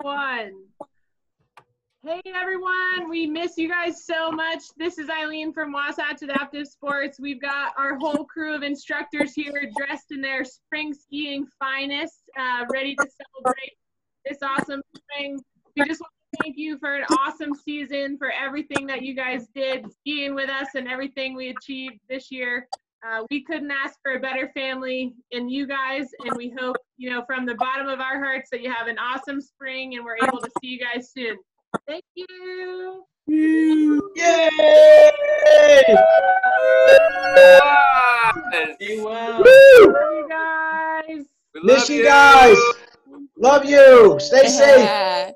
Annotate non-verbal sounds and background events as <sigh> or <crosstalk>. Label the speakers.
Speaker 1: one. Hey everyone, we miss you guys so much. This is Eileen from Wasatch Adaptive Sports. We've got our whole crew of instructors here dressed in their spring skiing finest, uh, ready to celebrate this awesome spring. We just want to thank you for an awesome season, for everything that you guys did skiing with us and everything we achieved this year. Uh, we couldn't ask for a better family in you guys, and we hope, you know, from the bottom of our hearts that you have an awesome spring and we're able to see you guys soon. Thank you.
Speaker 2: Yay!
Speaker 3: Be well.
Speaker 2: Woo!
Speaker 1: Love you guys.
Speaker 3: We
Speaker 2: Miss
Speaker 3: love
Speaker 2: you guys. Love you. Stay <laughs> safe.
Speaker 4: Yeah.